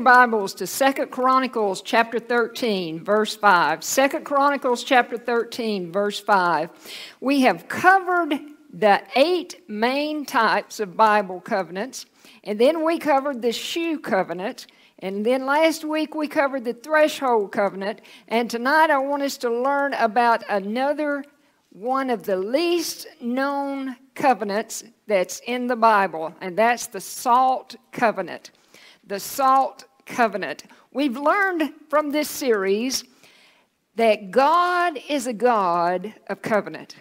your Bibles to Second Chronicles chapter 13, verse 5. Second Chronicles chapter 13, verse 5. We have covered the eight main types of Bible covenants, and then we covered the shoe covenant. And then last week we covered the threshold covenant. And tonight I want us to learn about another one of the least known covenants that's in the Bible, and that's the salt covenant. The salt covenant. We've learned from this series that God is a God of covenant.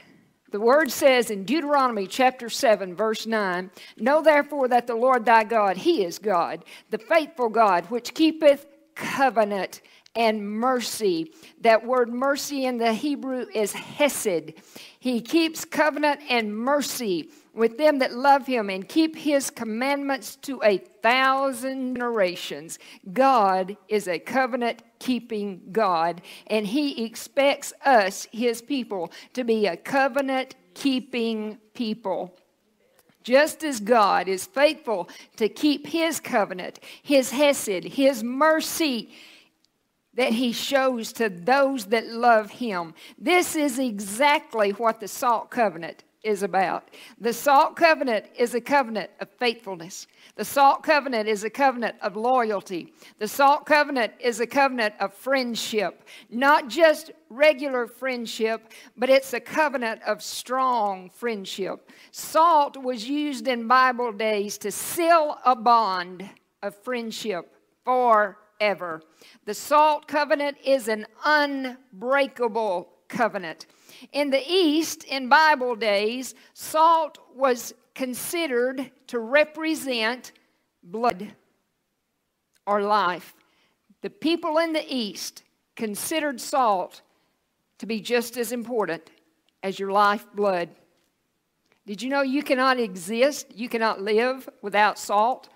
The word says in Deuteronomy chapter 7, verse 9 Know therefore that the Lord thy God, he is God, the faithful God, which keepeth covenant and mercy. That word mercy in the Hebrew is hesed. He keeps covenant and mercy with them that love him and keep his commandments to a thousand generations. God is a covenant keeping God, and he expects us, his people, to be a covenant keeping people. Just as God is faithful to keep his covenant, his hesed, his mercy, that he shows to those that love him. This is exactly what the salt covenant is about. The salt covenant is a covenant of faithfulness. The salt covenant is a covenant of loyalty. The salt covenant is a covenant of friendship. Not just regular friendship, but it's a covenant of strong friendship. Salt was used in Bible days to seal a bond of friendship forever. The salt covenant is an unbreakable covenant. In the East, in Bible days, salt was considered to represent blood or life. The people in the East considered salt to be just as important as your life blood. Did you know you cannot exist, you cannot live without salt?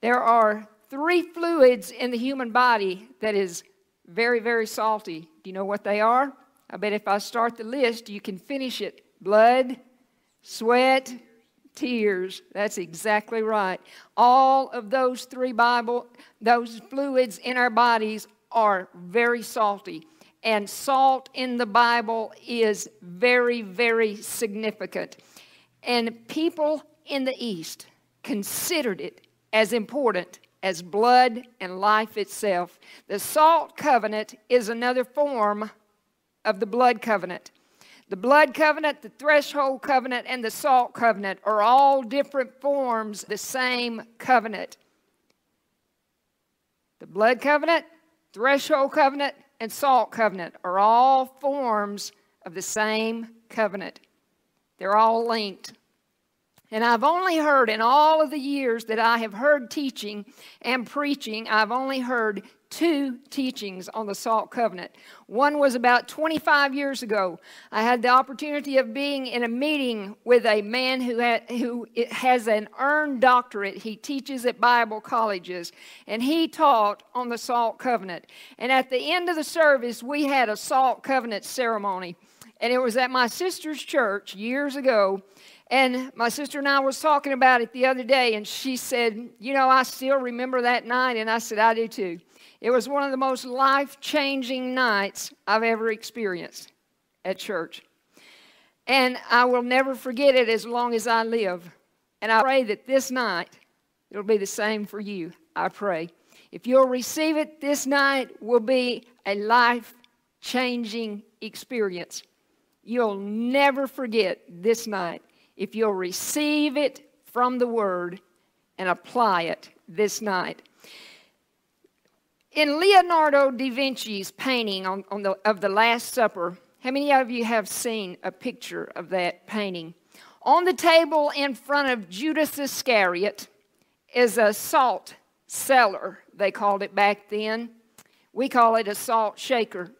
There are three fluids in the human body that is very, very salty. Do you know what they are? I bet if I start the list, you can finish it. Blood, sweat, tears. That's exactly right. All of those three Bible, those fluids in our bodies are very salty. And salt in the Bible is very, very significant. And people in the East considered it as important as blood and life itself. The salt covenant is another form of the blood covenant. The blood covenant, the threshold covenant, and the salt covenant are all different forms the same covenant. The blood covenant, threshold covenant, and salt covenant are all forms of the same covenant. They're all linked. And I've only heard in all of the years that I have heard teaching and preaching, I've only heard two teachings on the Salt Covenant. One was about 25 years ago. I had the opportunity of being in a meeting with a man who, had, who has an earned doctorate. He teaches at Bible colleges, and he taught on the Salt Covenant. And at the end of the service, we had a Salt Covenant ceremony. And it was at my sister's church years ago. And my sister and I was talking about it the other day, and she said, You know, I still remember that night. And I said, I do too. It was one of the most life changing nights I've ever experienced at church. And I will never forget it as long as I live. And I pray that this night it'll be the same for you. I pray. If you'll receive it this night, will be a life changing experience. You'll never forget this night if you'll receive it from the Word and apply it this night. In Leonardo da Vinci's painting on, on the, of the Last Supper, how many of you have seen a picture of that painting? On the table in front of Judas Iscariot is a salt cellar, they called it back then. We call it a salt shaker.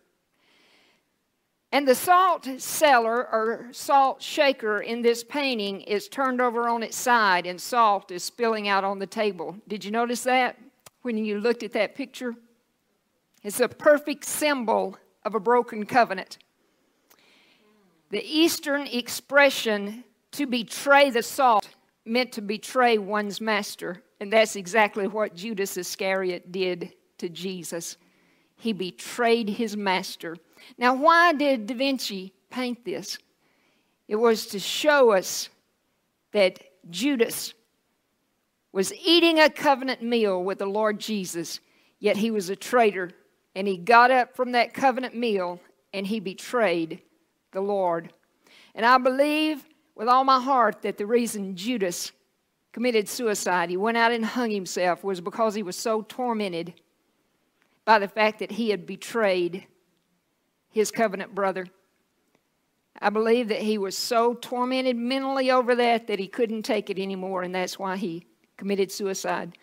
And the salt cellar or salt shaker in this painting is turned over on its side and salt is spilling out on the table. Did you notice that when you looked at that picture? It's a perfect symbol of a broken covenant. The Eastern expression to betray the salt meant to betray one's master. And that's exactly what Judas Iscariot did to Jesus. He betrayed his master. Now, why did Da Vinci paint this? It was to show us that Judas was eating a covenant meal with the Lord Jesus, yet he was a traitor. And he got up from that covenant meal and he betrayed the Lord. And I believe with all my heart that the reason Judas committed suicide, he went out and hung himself, was because he was so tormented by the fact that he had betrayed his covenant brother. I believe that he was so tormented mentally over that that he couldn't take it anymore, and that's why he committed suicide.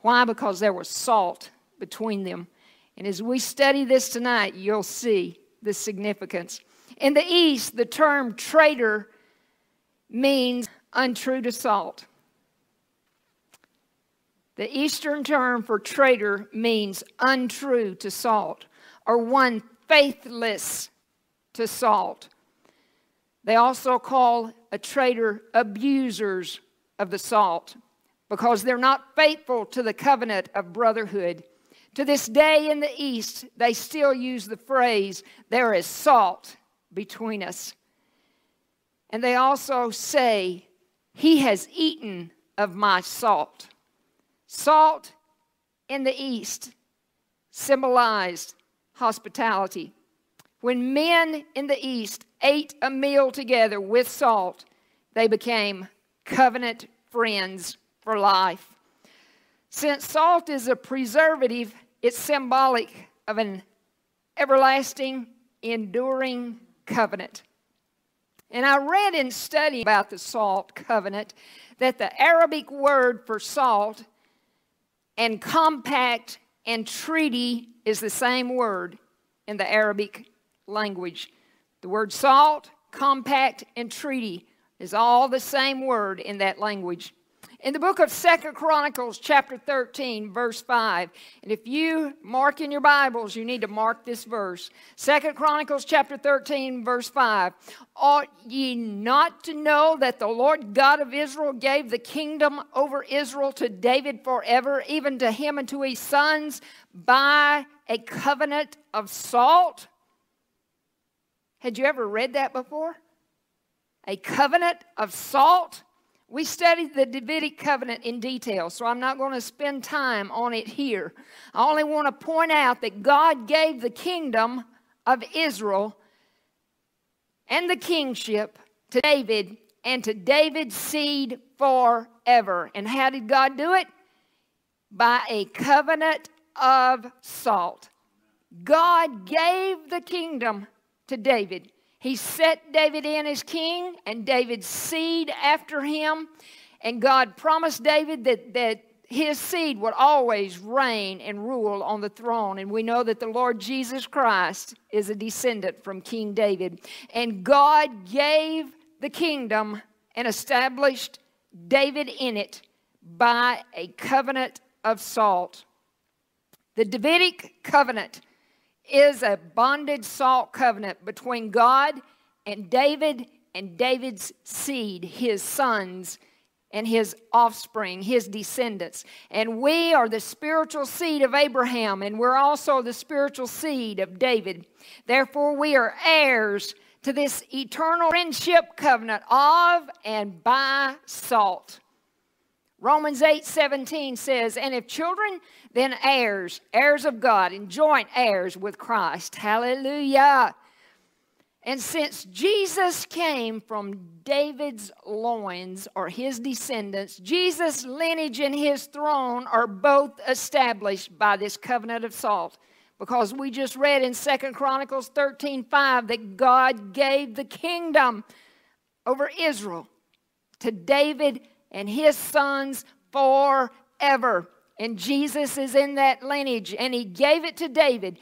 Why? Because there was salt between them. And as we study this tonight, you'll see the significance. In the East, the term traitor means untrue to salt. The Eastern term for traitor means untrue to salt, or one faithless to salt. They also call a traitor abusers of the salt because they're not faithful to the covenant of brotherhood. To this day in the East, they still use the phrase, there is salt between us. And they also say, He has eaten of my salt. Salt in the East symbolized hospitality. When men in the East ate a meal together with salt, they became covenant friends for life. Since salt is a preservative, it's symbolic of an everlasting, enduring covenant. And I read in study about the salt covenant that the Arabic word for salt and compact and treaty is the same word in the Arabic language. The word salt, compact, and treaty is all the same word in that language in the book of Second Chronicles, chapter 13, verse 5. And if you mark in your Bibles, you need to mark this verse. Second Chronicles, chapter 13, verse 5. Ought ye not to know that the Lord God of Israel gave the kingdom over Israel to David forever, even to him and to his sons, by a covenant of salt? Had you ever read that before? A covenant of salt? We studied the Davidic covenant in detail, so I'm not going to spend time on it here. I only want to point out that God gave the kingdom of Israel and the kingship to David and to David's seed forever. And how did God do it? By a covenant of salt. God gave the kingdom to David. He set David in as king and David's seed after him. And God promised David that, that his seed would always reign and rule on the throne. And we know that the Lord Jesus Christ is a descendant from King David. And God gave the kingdom and established David in it by a covenant of salt. The Davidic covenant is a bondage salt covenant between God and David and David's seed, his sons and his offspring, his descendants. And we are the spiritual seed of Abraham, and we're also the spiritual seed of David. Therefore, we are heirs to this eternal friendship covenant of and by salt. Romans 8 17 says, And if children, then heirs, heirs of God, and joint heirs with Christ. Hallelujah. And since Jesus came from David's loins or his descendants, Jesus' lineage and his throne are both established by this covenant of salt. Because we just read in Second Chronicles 13 5 that God gave the kingdom over Israel to David and his sons forever. And Jesus is in that lineage, and he gave it to David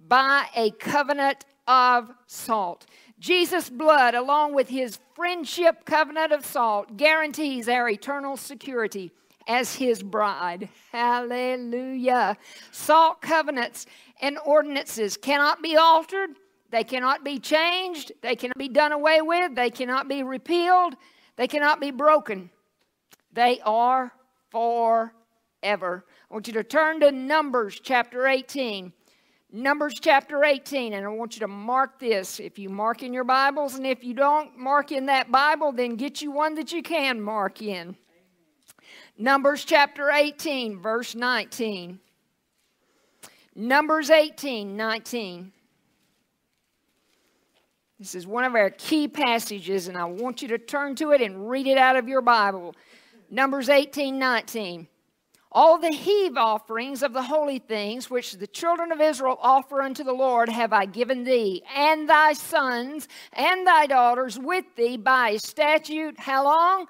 by a covenant of salt. Jesus' blood, along with his friendship covenant of salt, guarantees our eternal security as his bride. Hallelujah. Salt covenants and ordinances cannot be altered, they cannot be changed, they cannot be done away with, they cannot be repealed, they cannot be broken. They are forever. I want you to turn to Numbers chapter 18. Numbers chapter 18, and I want you to mark this. If you mark in your Bibles, and if you don't mark in that Bible, then get you one that you can mark in. Numbers chapter 18, verse 19. Numbers 18, 19. This is one of our key passages, and I want you to turn to it and read it out of your Bible. Numbers 18, 19. All the heave offerings of the holy things which the children of Israel offer unto the Lord have I given thee, and thy sons and thy daughters with thee by a statute. How long?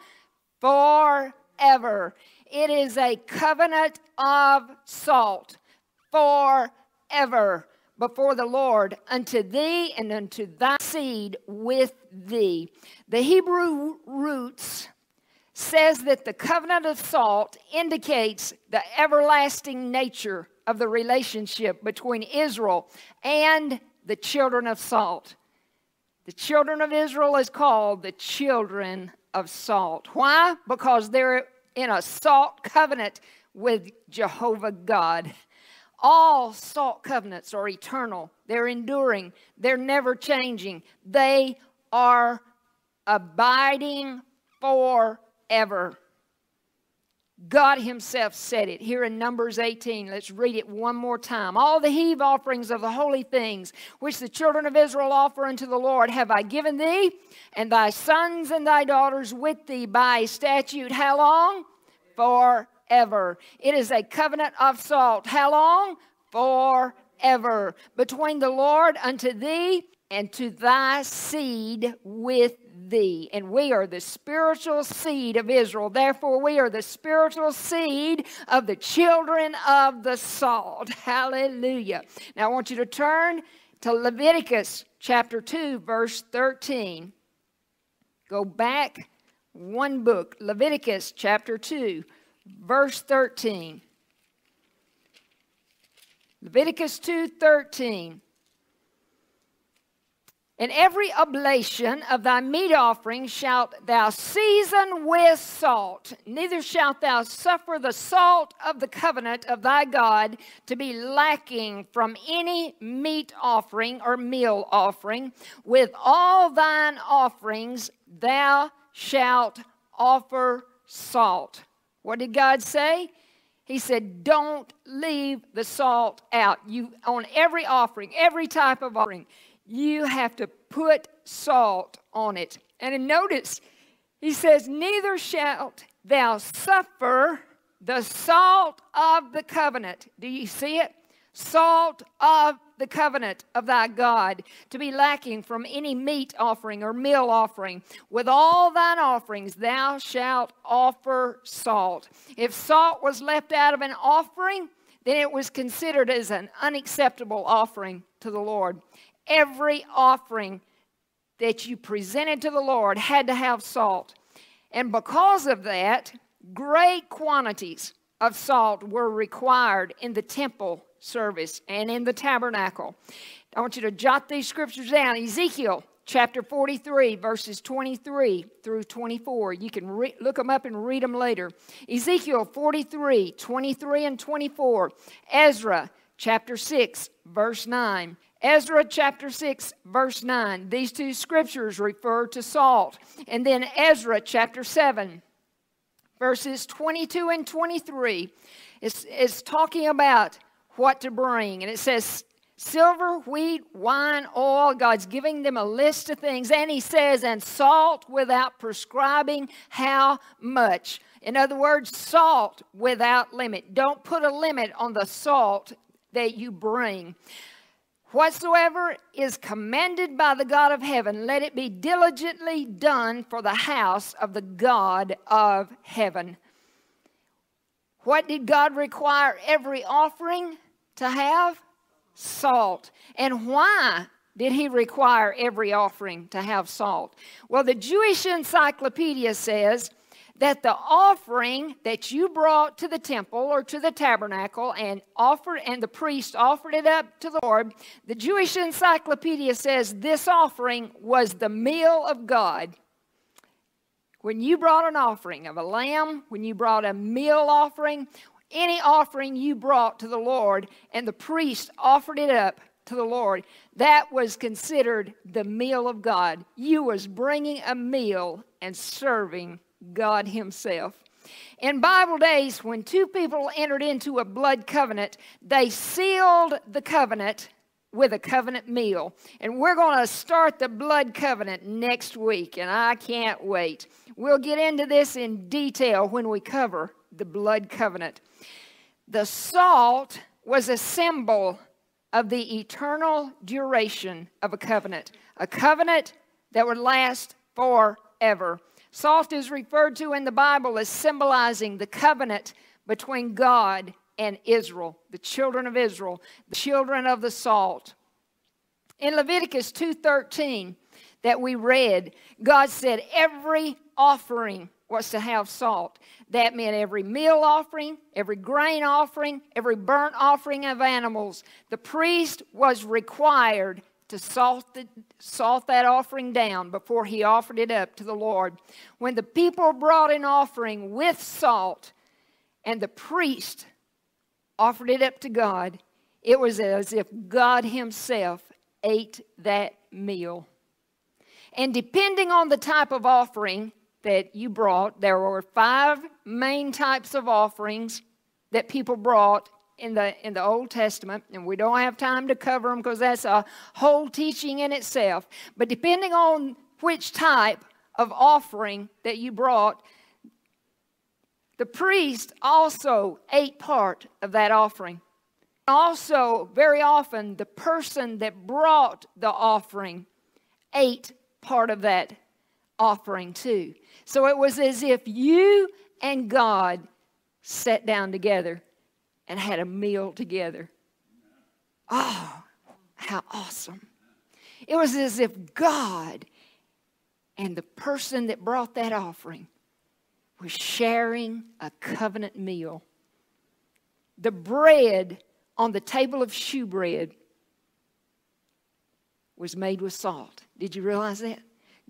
Forever. It is a covenant of salt. Forever before the Lord unto thee and unto thy seed with thee. The Hebrew roots says that the covenant of salt indicates the everlasting nature of the relationship between Israel and the children of salt. The children of Israel is called the children of salt. Why? Because they're in a salt covenant with Jehovah God. All salt covenants are eternal, they're enduring, they're never changing, they are abiding forever. God Himself said it here in Numbers 18. Let's read it one more time. All the heave offerings of the holy things which the children of Israel offer unto the Lord have I given thee, and thy sons and thy daughters with thee by statute. How long? Forever. It is a covenant of salt. How long? Forever. Between the Lord unto thee and to thy seed with thee. And we are the spiritual seed of Israel. Therefore, we are the spiritual seed of the children of the salt. Hallelujah. Now, I want you to turn to Leviticus chapter 2, verse 13. Go back one book, Leviticus chapter 2, verse 13. Leviticus 2:13 And every oblation of thy meat offering shalt thou season with salt, neither shalt thou suffer the salt of the covenant of thy God to be lacking from any meat offering or meal offering. With all thine offerings thou shalt offer salt. What did God say? He said, Don't leave the salt out. You on every offering, every type of offering, you have to put salt on it. And notice, he says, Neither shalt thou suffer the salt of the covenant. Do you see it? Salt of the covenant of thy God, to be lacking from any meat offering or meal offering. With all thine offerings thou shalt offer salt. If salt was left out of an offering, then it was considered as an unacceptable offering to the Lord. Every offering that you presented to the Lord had to have salt. And because of that, great quantities of salt were required in the temple service and in the tabernacle. I want you to jot these scriptures down. Ezekiel chapter 43, verses 23 through 24. You can look them up and read them later. Ezekiel 43, 23 and 24. Ezra chapter 6, verse 9. Ezra chapter 6, verse 9. These two scriptures refer to salt. And then Ezra chapter 7, verses 22 and 23 is, is talking about what to bring. And it says, silver, wheat, wine, oil. God's giving them a list of things. And He says, and salt without prescribing how much. In other words, salt without limit. Don't put a limit on the salt that you bring. Whatsoever is commanded by the God of heaven, let it be diligently done for the house of the God of heaven. What did God require every offering to have? Salt. And why did he require every offering to have salt? Well, the Jewish Encyclopedia says that the offering that you brought to the temple or to the tabernacle and offered and the priest offered it up to the Lord, the Jewish encyclopedia says this offering was the meal of God when you brought an offering of a lamb, when you brought a meal offering, any offering you brought to the Lord, and the priest offered it up to the Lord, that was considered the meal of God. You was bringing a meal and serving God Himself. In Bible days, when two people entered into a blood covenant, they sealed the covenant with a covenant meal. And we're going to start the blood covenant next week, and I can't wait. We'll get into this in detail when we cover the blood covenant. The salt was a symbol of the eternal duration of a covenant, a covenant that would last forever. Salt is referred to in the Bible as symbolizing the covenant between God and Israel, the children of Israel, the children of the salt. In Leviticus 2:13 that we read, God said every offering was to have salt. That meant every meal offering, every grain offering, every burnt offering of animals. The priest was required to salt, the, salt that offering down before he offered it up to the Lord. When the people brought an offering with salt and the priest offered it up to God, it was as if God Himself ate that meal. And depending on the type of offering that you brought, there were five main types of offerings that people brought in the in the Old Testament, and we don't have time to cover them because that's a whole teaching in itself. But depending on which type of offering that you brought, the priest also ate part of that offering. Also, very often, the person that brought the offering ate part of that offering too. So it was as if you and God sat down together and had a meal together. Oh, how awesome. It was as if God and the person that brought that offering was sharing a covenant meal. The bread on the table of shewbread was made with salt. Did you realize that?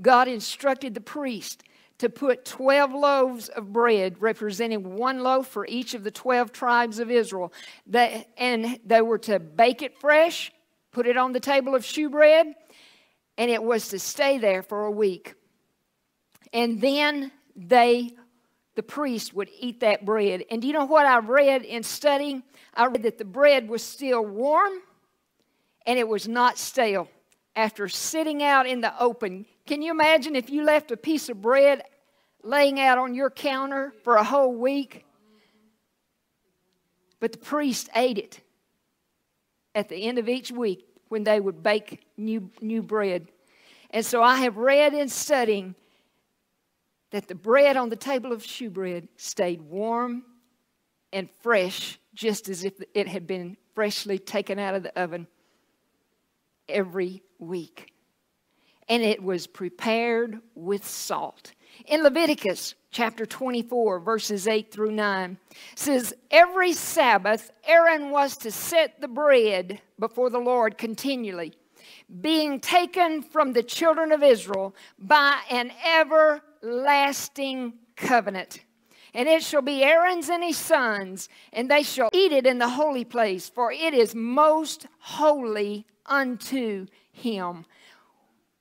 God instructed the priest to put 12 loaves of bread, representing one loaf for each of the 12 tribes of Israel. They, and they were to bake it fresh, put it on the table of shewbread, and it was to stay there for a week. And then they, the priest, would eat that bread. And do you know what I read in studying? I read that the bread was still warm and it was not stale after sitting out in the open. Can you imagine if you left a piece of bread laying out on your counter for a whole week? But the priest ate it at the end of each week when they would bake new, new bread. And so I have read in studying that the bread on the table of shewbread stayed warm and fresh, just as if it had been freshly taken out of the oven every week and it was prepared with salt. In Leviticus chapter 24, verses 8 through 9, says, Every Sabbath Aaron was to set the bread before the Lord continually, being taken from the children of Israel by an everlasting covenant. And it shall be Aaron's and his sons, and they shall eat it in the holy place, for it is most holy unto him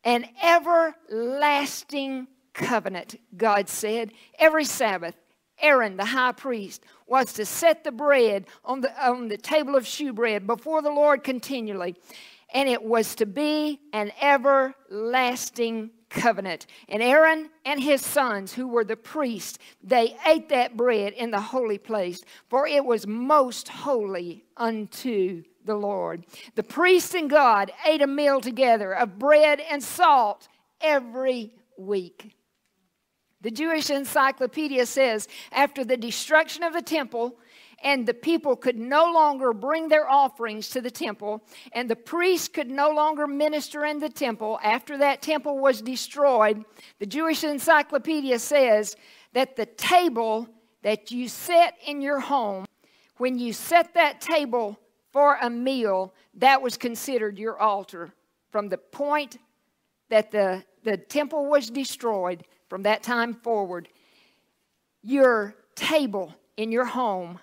an everlasting covenant, God said. Every Sabbath, Aaron, the high priest, was to set the bread on the, on the table of shewbread before the Lord continually. And it was to be an everlasting covenant. And Aaron and his sons, who were the priests, they ate that bread in the holy place, for it was most holy unto the Lord. The priest and God ate a meal together of bread and salt every week. The Jewish Encyclopedia says after the destruction of the temple, and the people could no longer bring their offerings to the temple, and the priests could no longer minister in the temple after that temple was destroyed. The Jewish Encyclopedia says that the table that you set in your home, when you set that table for a meal, that was considered your altar. From the point that the, the temple was destroyed, from that time forward, your table in your home,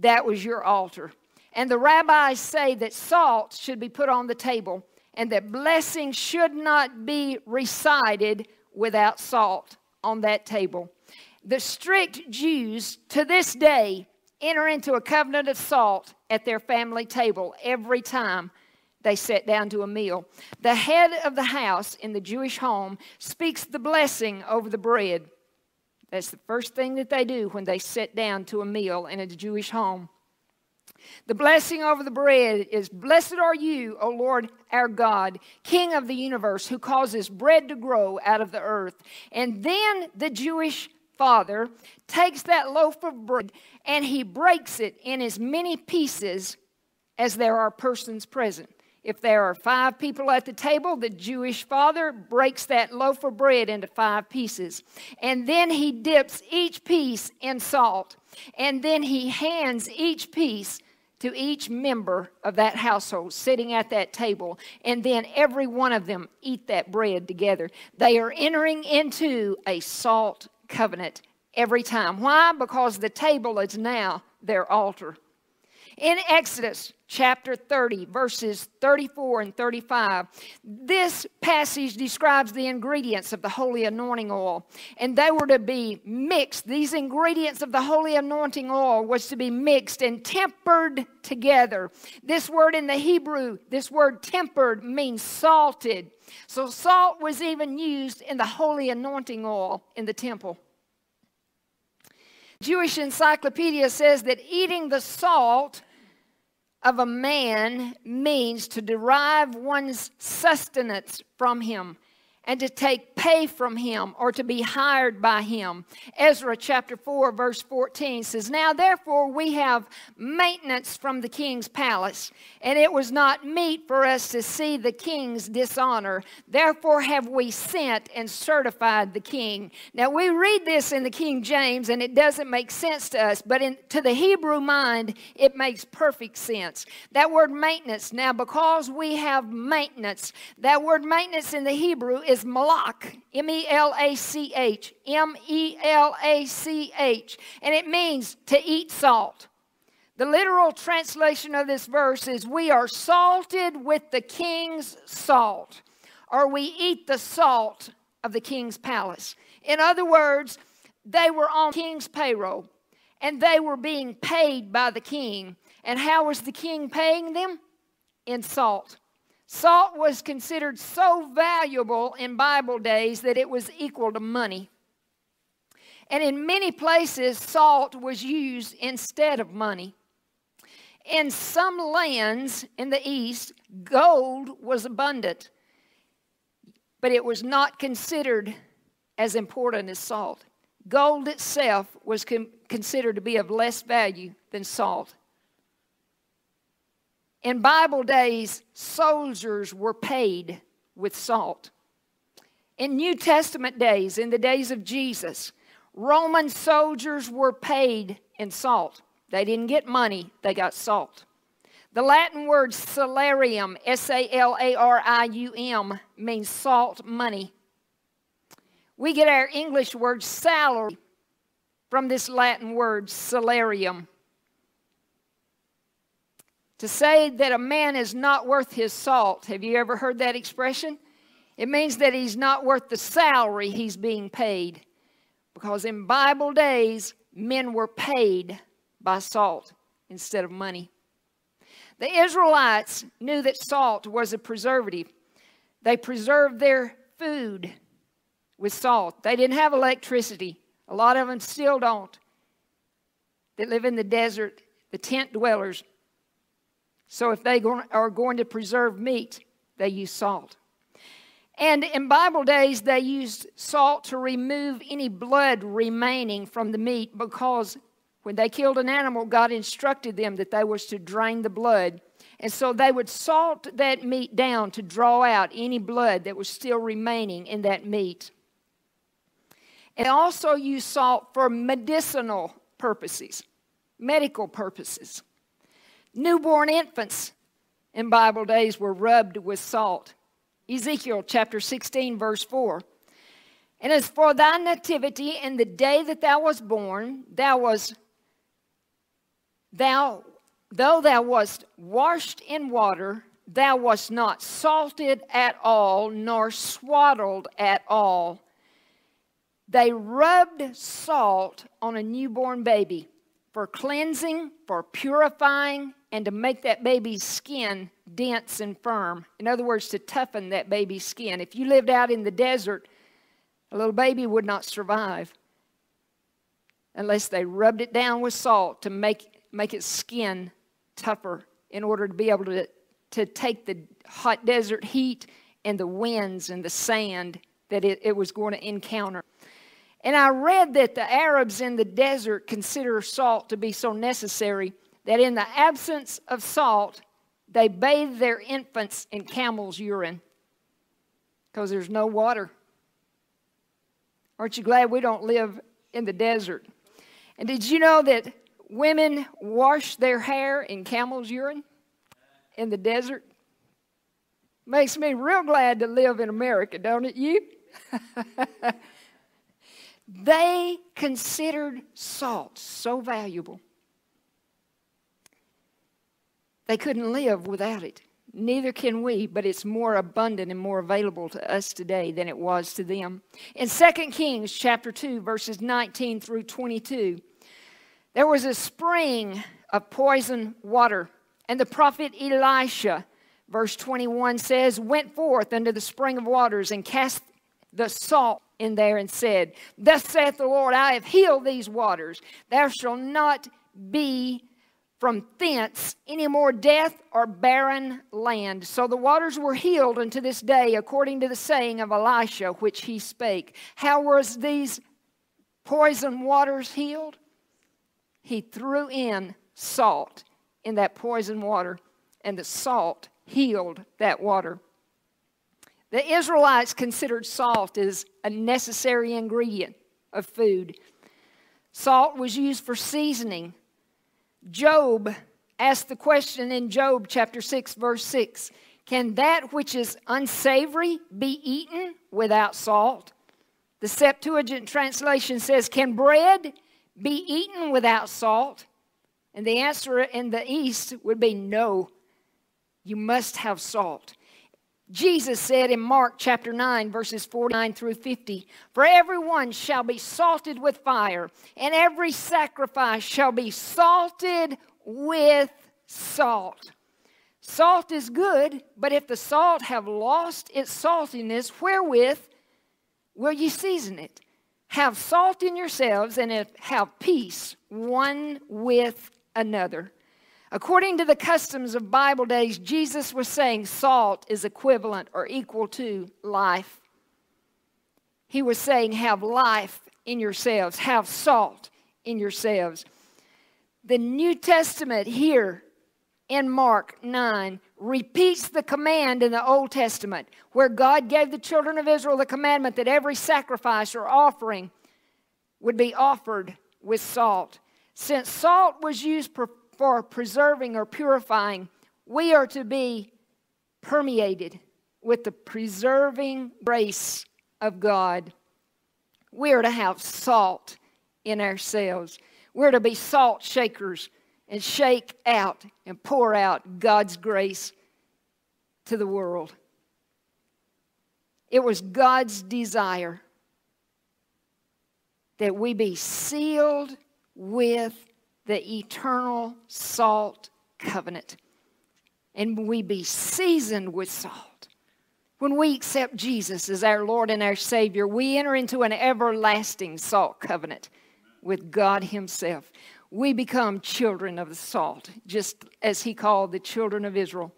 that was your altar. And the rabbis say that salt should be put on the table and that blessing should not be recited without salt on that table. The strict Jews to this day enter into a covenant of salt at their family table every time they sat down to a meal. The head of the house in the Jewish home speaks the blessing over the bread. That's the first thing that they do when they sit down to a meal in a Jewish home. The blessing over the bread is Blessed are you, O Lord our God, King of the universe, who causes bread to grow out of the earth. And then the Jewish father takes that loaf of bread and he breaks it in as many pieces as there are persons present. If there are five people at the table, the Jewish father breaks that loaf of bread into five pieces. And then he dips each piece in salt. And then he hands each piece to each member of that household sitting at that table, and then every one of them eat that bread together. They are entering into a salt covenant every time. Why? Because the table is now their altar. In Exodus chapter 30, verses 34 and 35, this passage describes the ingredients of the holy anointing oil. And they were to be mixed. These ingredients of the holy anointing oil was to be mixed and tempered together. This word in the Hebrew, this word tempered means salted. So salt was even used in the holy anointing oil in the temple. Jewish Encyclopedia says that eating the salt of a man means to derive one's sustenance from him and to take pay from him or to be hired by him. Ezra chapter 4, verse 14 says, Now therefore we have maintenance from the king's palace, and it was not meet for us to see the king's dishonor. Therefore have we sent and certified the king. Now we read this in the King James, and it doesn't make sense to us, but in, to the Hebrew mind, it makes perfect sense. That word maintenance, now because we have maintenance, that word maintenance in the Hebrew is is malach, M E L A C H, M E L A C H, and it means to eat salt. The literal translation of this verse is We are salted with the king's salt, or we eat the salt of the king's palace. In other words, they were on king's payroll and they were being paid by the king. And how was the king paying them? In salt. Salt was considered so valuable in Bible days that it was equal to money. And in many places, salt was used instead of money. In some lands in the East, gold was abundant, but it was not considered as important as salt. Gold itself was con- considered to be of less value than salt. In Bible days, soldiers were paid with salt. In New Testament days, in the days of Jesus, Roman soldiers were paid in salt. They didn't get money, they got salt. The Latin word salarium, S A L A R I U M, means salt money. We get our English word salary from this Latin word salarium. To say that a man is not worth his salt, have you ever heard that expression? It means that he's not worth the salary he's being paid. Because in Bible days, men were paid by salt instead of money. The Israelites knew that salt was a preservative. They preserved their food with salt. They didn't have electricity. A lot of them still don't. They live in the desert, the tent dwellers. So if they are going to preserve meat, they use salt. And in Bible days, they used salt to remove any blood remaining from the meat because when they killed an animal, God instructed them that they was to drain the blood. And so they would salt that meat down to draw out any blood that was still remaining in that meat. And also use salt for medicinal purposes, medical purposes. Newborn infants in Bible days were rubbed with salt. Ezekiel chapter 16, verse 4. And as for thy nativity in the day that thou was born, thou was thou though thou wast washed in water, thou wast not salted at all, nor swaddled at all. They rubbed salt on a newborn baby for cleansing, for purifying, and to make that baby's skin dense and firm. In other words, to toughen that baby's skin. If you lived out in the desert, a little baby would not survive unless they rubbed it down with salt to make, make its skin tougher in order to be able to, to take the hot desert heat and the winds and the sand that it, it was going to encounter. And I read that the Arabs in the desert consider salt to be so necessary that in the absence of salt, they bathe their infants in camel's urine because there's no water. Aren't you glad we don't live in the desert? And did you know that women wash their hair in camel's urine in the desert? Makes me real glad to live in America, don't it, you? they considered salt so valuable. They couldn't live without it. Neither can we, but it's more abundant and more available to us today than it was to them. In 2 Kings chapter 2, verses 19 through 22, there was a spring of poison water, and the prophet Elisha, verse 21 says, went forth unto the spring of waters and cast the salt in there and said, Thus saith the Lord, I have healed these waters. There shall not be from thence any more death or barren land. So the waters were healed unto this day, according to the saying of Elisha, which he spake. How was these poison waters healed? He threw in salt in that poison water, and the salt healed that water. The Israelites considered salt as a necessary ingredient of food. Salt was used for seasoning Job asked the question in Job chapter 6, verse 6 Can that which is unsavory be eaten without salt? The Septuagint translation says, Can bread be eaten without salt? And the answer in the East would be no. You must have salt. Jesus said in Mark chapter 9, verses 49 through 50, For everyone shall be salted with fire, and every sacrifice shall be salted with salt. Salt is good, but if the salt have lost its saltiness, wherewith will ye season it? Have salt in yourselves, and have peace one with another. According to the customs of Bible days, Jesus was saying salt is equivalent or equal to life. He was saying, have life in yourselves, have salt in yourselves. The New Testament here in Mark 9 repeats the command in the Old Testament where God gave the children of Israel the commandment that every sacrifice or offering would be offered with salt. Since salt was used for preserving or purifying, we are to be permeated with the preserving grace of God. We are to have salt in ourselves. We're to be salt shakers and shake out and pour out God's grace to the world. It was God's desire that we be sealed with the eternal salt covenant. And we be seasoned with salt. When we accept Jesus as our Lord and our Savior, we enter into an everlasting salt covenant with God Himself. We become children of the salt, just as He called the children of Israel.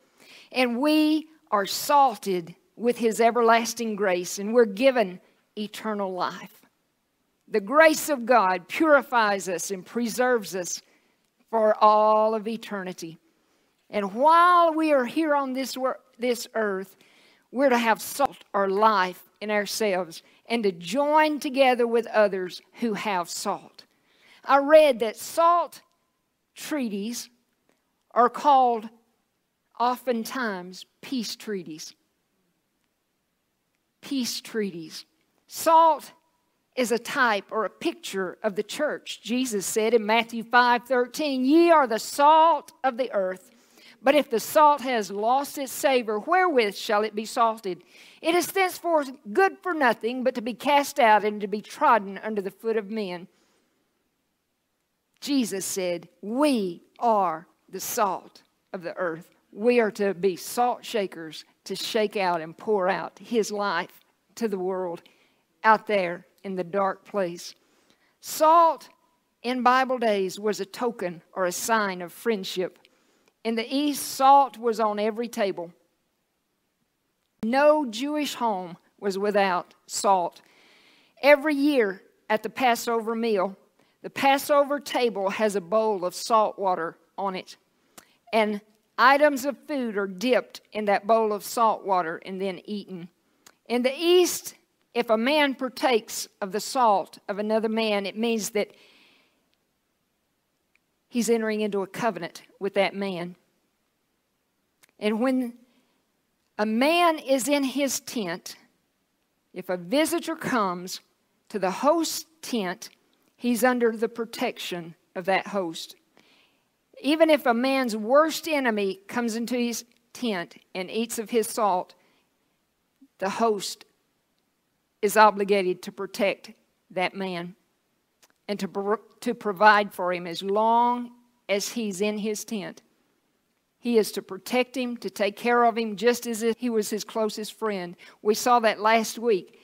And we are salted with His everlasting grace, and we're given eternal life. The grace of God purifies us and preserves us for all of eternity. And while we are here on this, this earth, we're to have salt or life in ourselves and to join together with others who have salt. I read that salt treaties are called oftentimes peace treaties. Peace treaties. Salt is a type or a picture of the church. Jesus said in Matthew 5 13, Ye are the salt of the earth. But if the salt has lost its savor, wherewith shall it be salted? It is thenceforth good for nothing but to be cast out and to be trodden under the foot of men. Jesus said, We are the salt of the earth. We are to be salt shakers to shake out and pour out His life to the world out there in the dark place. Salt in Bible days was a token or a sign of friendship. In the East, salt was on every table. No Jewish home was without salt. Every year at the Passover meal, the Passover table has a bowl of salt water on it. And items of food are dipped in that bowl of salt water and then eaten. In the East, if a man partakes of the salt of another man, it means that he's entering into a covenant with that man. And when a man is in his tent, if a visitor comes to the host tent, he's under the protection of that host. Even if a man's worst enemy comes into his tent and eats of his salt, the host is obligated to protect that man and to, to provide for him as long as he's in his tent. He is to protect him, to take care of him, just as if he was his closest friend. We saw that last week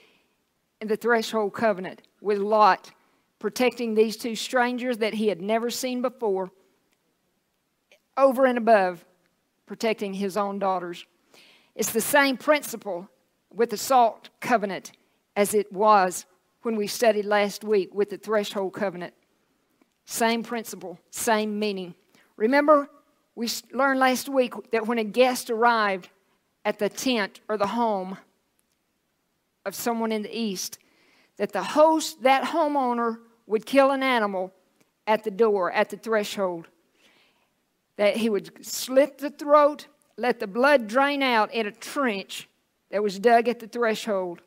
in the threshold covenant with Lot protecting these two strangers that he had never seen before, over and above protecting his own daughters. It's the same principle with the salt covenant as it was when we studied last week with the threshold covenant. Same principle, same meaning. Remember, we learned last week that when a guest arrived at the tent or the home of someone in the east, that the host, that homeowner, would kill an animal at the door, at the threshold. That he would slit the throat, let the blood drain out in a trench that was dug at the threshold.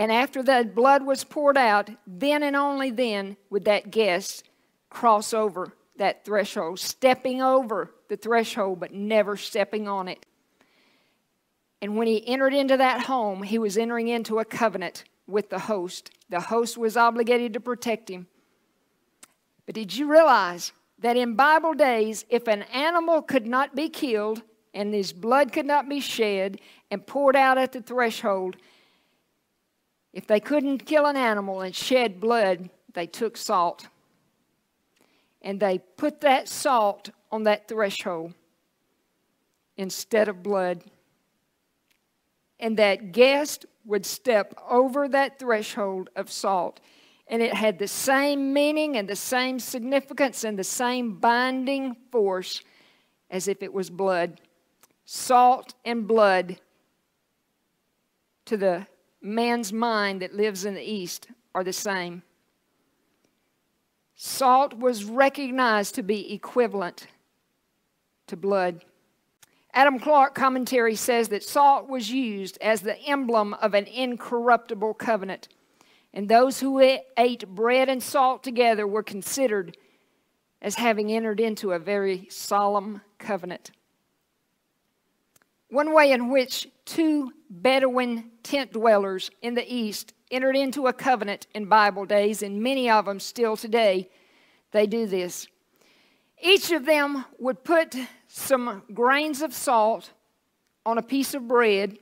And after that blood was poured out, then and only then would that guest cross over that threshold, stepping over the threshold, but never stepping on it. And when he entered into that home, he was entering into a covenant with the host. The host was obligated to protect him. But did you realize that in Bible days, if an animal could not be killed and his blood could not be shed and poured out at the threshold, if they couldn't kill an animal and shed blood, they took salt. And they put that salt on that threshold instead of blood. And that guest would step over that threshold of salt. And it had the same meaning and the same significance and the same binding force as if it was blood. Salt and blood to the man's mind that lives in the East are the same. Salt was recognized to be equivalent to blood. Adam Clarke commentary says that salt was used as the emblem of an incorruptible covenant, and those who ate bread and salt together were considered as having entered into a very solemn covenant. One way in which two Bedouin tent dwellers in the East entered into a covenant in Bible days, and many of them still today, they do this. Each of them would put some grains of salt on a piece of bread,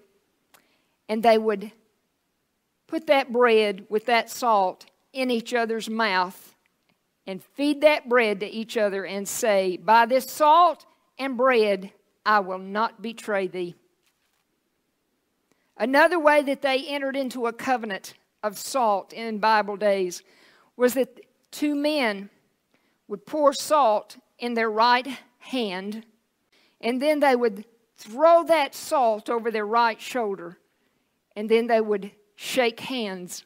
and they would put that bread with that salt in each other's mouth and feed that bread to each other and say, By this salt and bread, I will not betray thee. Another way that they entered into a covenant of salt in Bible days was that two men would pour salt in their right hand, and then they would throw that salt over their right shoulder, and then they would shake hands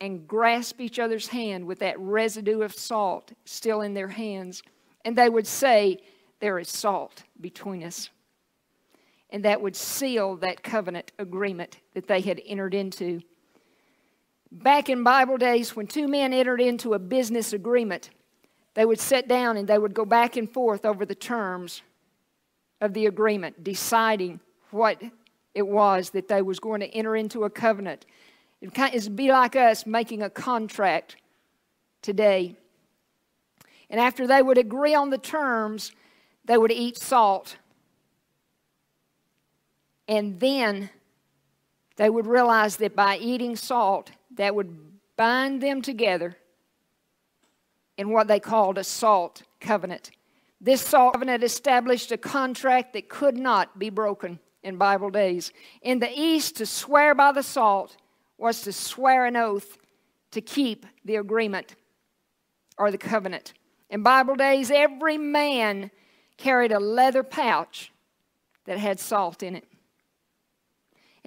and grasp each other's hand with that residue of salt still in their hands. And they would say, there is salt between us. And that would seal that covenant agreement that they had entered into. Back in Bible days, when two men entered into a business agreement, they would sit down and they would go back and forth over the terms of the agreement, deciding what it was that they was going to enter into a covenant. It would be like us making a contract today. And after they would agree on the terms, they would eat salt. And then they would realize that by eating salt, that would bind them together in what they called a salt covenant. This salt covenant established a contract that could not be broken in Bible days. In the East, to swear by the salt was to swear an oath to keep the agreement or the covenant. In Bible days, every man carried a leather pouch that had salt in it.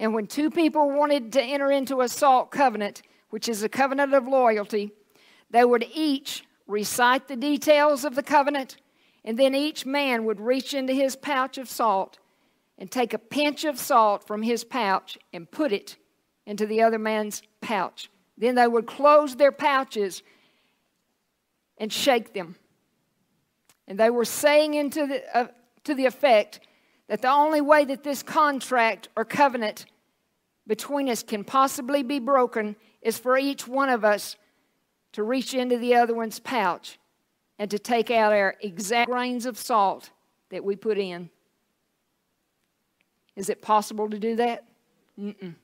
And when two people wanted to enter into a salt covenant, which is a covenant of loyalty, they would each recite the details of the covenant, and then each man would reach into his pouch of salt and take a pinch of salt from his pouch and put it into the other man's pouch. Then they would close their pouches and shake them. And they were saying into the, uh, to the effect that the only way that this contract or covenant between us can possibly be broken is for each one of us to reach into the other one's pouch and to take out our exact grains of salt that we put in. Is it possible to do that? Mm-mm.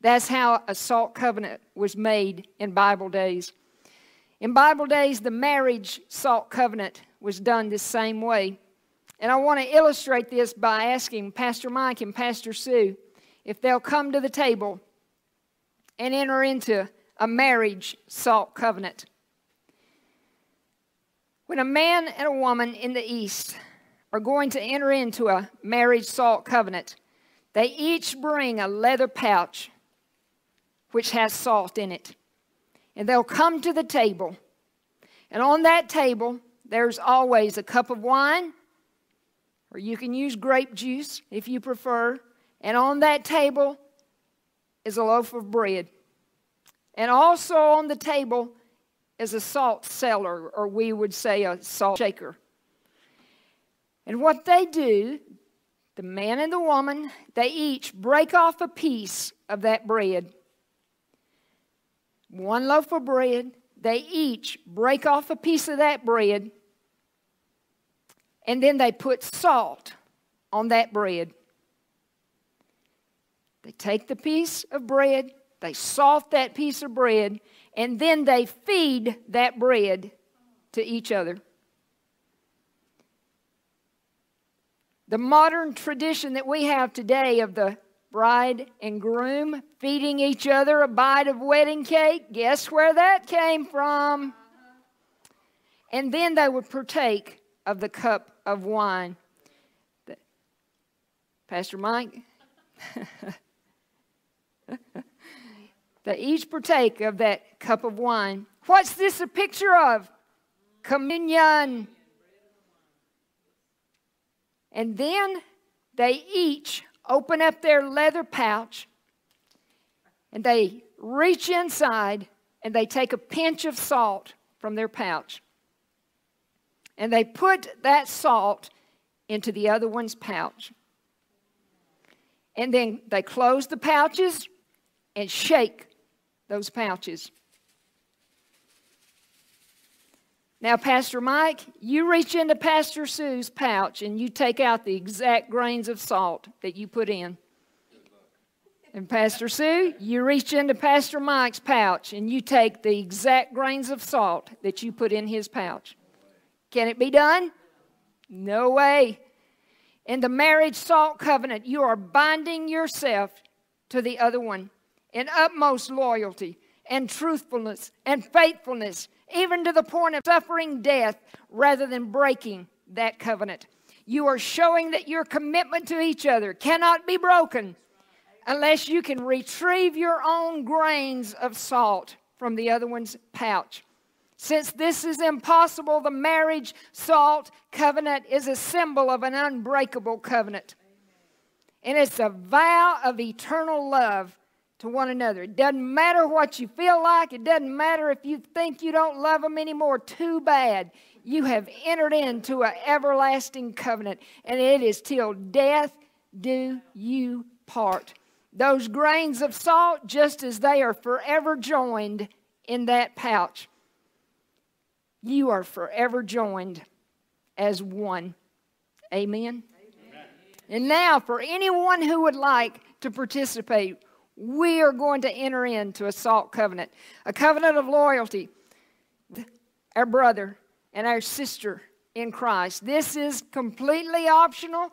That's how a salt covenant was made in Bible days. In Bible days, the marriage salt covenant was done the same way. And I want to illustrate this by asking Pastor Mike and Pastor Sue if they'll come to the table and enter into a marriage salt covenant. When a man and a woman in the East are going to enter into a marriage salt covenant, they each bring a leather pouch which has salt in it. And they'll come to the table. And on that table, there's always a cup of wine, or you can use grape juice if you prefer. And on that table is a loaf of bread. And also on the table is a salt cellar, or we would say a salt shaker. And what they do, the man and the woman, they each break off a piece of that bread. One loaf of bread, they each break off a piece of that bread, and then they put salt on that bread. They take the piece of bread, they salt that piece of bread, and then they feed that bread to each other. The modern tradition that we have today of the bride and groom feeding each other a bite of wedding cake, guess where that came from? And then they would partake of the cup of wine. Pastor Mike? they each partake of that cup of wine. What's this a picture of? Communion. And then they each open up their leather pouch and they reach inside and they take a pinch of salt from their pouch. And they put that salt into the other one's pouch. And then they close the pouches and shake those pouches. Now, Pastor Mike, you reach into Pastor Sue's pouch and you take out the exact grains of salt that you put in. And Pastor Sue, you reach into Pastor Mike's pouch and you take the exact grains of salt that you put in his pouch. Can it be done? No way. In the marriage salt covenant, you are binding yourself to the other one in utmost loyalty and truthfulness and faithfulness, even to the point of suffering death rather than breaking that covenant. You are showing that your commitment to each other cannot be broken unless you can retrieve your own grains of salt from the other one's pouch. Since this is impossible, the marriage salt covenant is a symbol of an unbreakable covenant. And it's a vow of eternal love to one another. It doesn't matter what you feel like, it doesn't matter if you think you don't love them anymore. Too bad. You have entered into an everlasting covenant, and it is till death do you part. Those grains of salt, just as they are forever joined in that pouch, you are forever joined as one. Amen. Amen. And now, for anyone who would like to participate, we are going to enter into a salt covenant, a covenant of loyalty. Our brother and our sister in Christ. This is completely optional.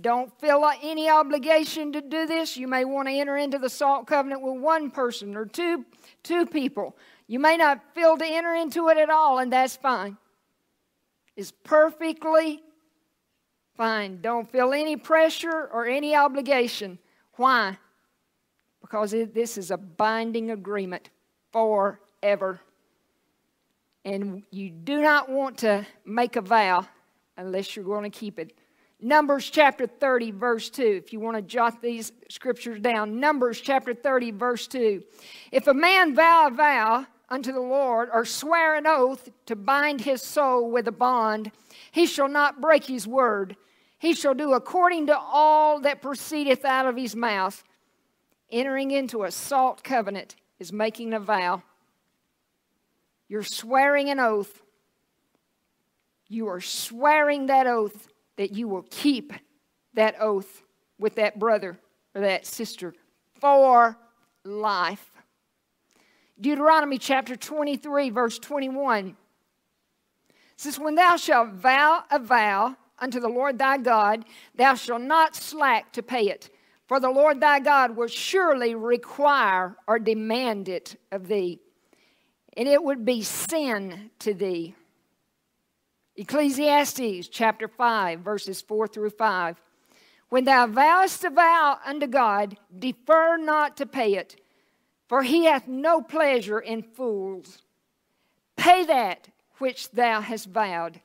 Don't feel any obligation to do this. You may want to enter into the salt covenant with one person or two, two people. You may not feel to enter into it at all, and that's fine. It's perfectly fine. Don't feel any pressure or any obligation. Why? Because this is a binding agreement forever. And you do not want to make a vow unless you're going to keep it. Numbers chapter 30, verse 2. If you want to jot these scriptures down, Numbers chapter 30, verse 2. If a man vow a vow unto the Lord or swear an oath to bind his soul with a bond, he shall not break his word. He shall do according to all that proceedeth out of his mouth. Entering into a salt covenant is making a vow. You're swearing an oath. You are swearing that oath that you will keep that oath with that brother or that sister for life. Deuteronomy chapter 23, verse 21 says, When thou shalt vow a vow unto the Lord thy God, thou shalt not slack to pay it, for the Lord thy God will surely require or demand it of thee, and it would be sin to thee. Ecclesiastes chapter 5, verses 4 through 5. When thou vowest a vow unto God, defer not to pay it, for he hath no pleasure in fools. Pay that which thou hast vowed.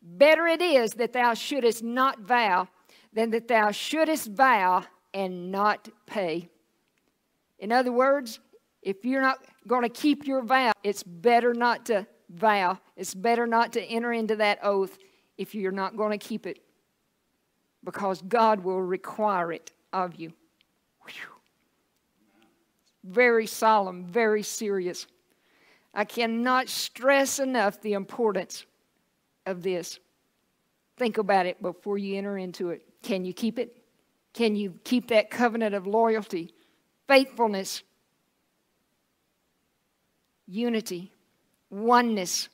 Better it is that thou shouldest not vow than that thou shouldest vow and not pay. In other words, if you're not going to keep your vow, it's better not to vow. It's better not to enter into that oath if you're not going to keep it because God will require it of you. Whew. Very solemn, very serious. I cannot stress enough the importance of this. Think about it before you enter into it. Can you keep it? Can you keep that covenant of loyalty, faithfulness, unity, oneness?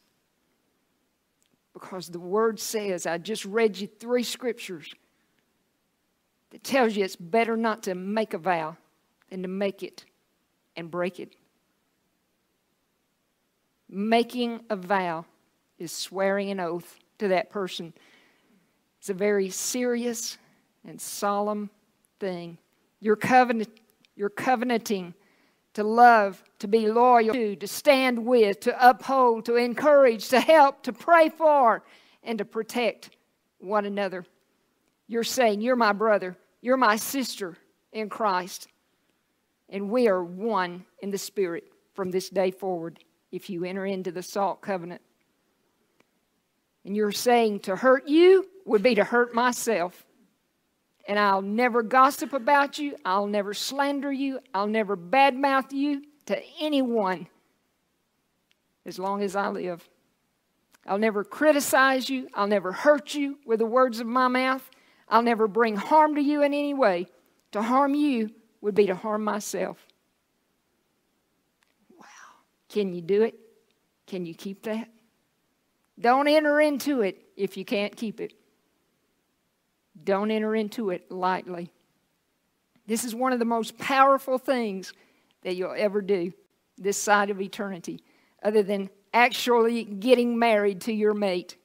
Because the word says, I just read you three scriptures that tells you it's better not to make a vow than to make it and break it. Making a vow is swearing an oath to that person. It's a very serious and solemn thing. You're, covenant, you're covenanting to love, to be loyal to, to stand with, to uphold, to encourage, to help, to pray for, and to protect one another. You're saying, You're my brother, you're my sister in Christ, and we are one in the Spirit from this day forward if you enter into the salt covenant. And you're saying to hurt you would be to hurt myself. And I'll never gossip about you. I'll never slander you. I'll never badmouth you to anyone as long as I live. I'll never criticize you. I'll never hurt you with the words of my mouth. I'll never bring harm to you in any way. To harm you would be to harm myself. Wow. Can you do it? Can you keep that? Don't enter into it if you can't keep it. Don't enter into it lightly. This is one of the most powerful things that you'll ever do this side of eternity, other than actually getting married to your mate.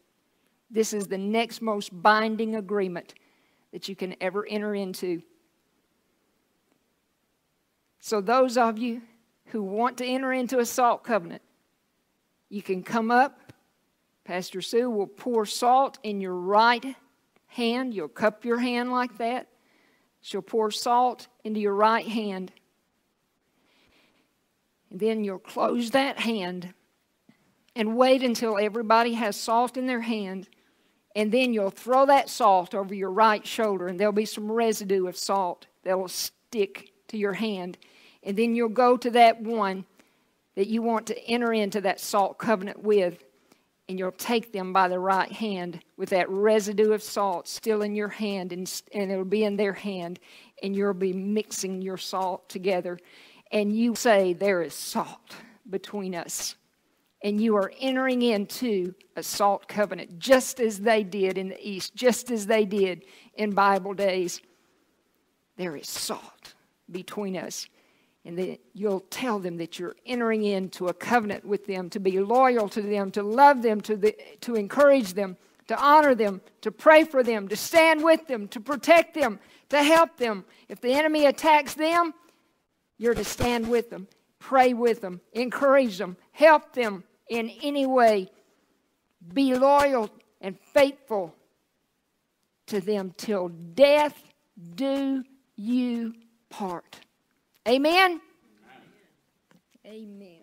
This is the next most binding agreement that you can ever enter into. So, those of you who want to enter into a salt covenant, you can come up Pastor Sue will pour salt in your right hand. You'll cup your hand like that. She'll pour salt into your right hand. And then you'll close that hand and wait until everybody has salt in their hand. And then you'll throw that salt over your right shoulder, and there'll be some residue of salt that will stick to your hand. And then you'll go to that one that you want to enter into that salt covenant with, and you'll take them by the right hand with that residue of salt still in your hand, and, and it'll be in their hand, and you'll be mixing your salt together. And you say, There is salt between us. And you are entering into a salt covenant, just as they did in the East, just as they did in Bible days. There is salt between us. And then you'll tell them that you're entering into a covenant with them, to be loyal to them, to love them, to, the, to encourage them, to honor them, to pray for them, to stand with them, to protect them, to help them. If the enemy attacks them, you're to stand with them, pray with them, encourage them, help them in any way. Be loyal and faithful to them till death do you part. Amen? Amen.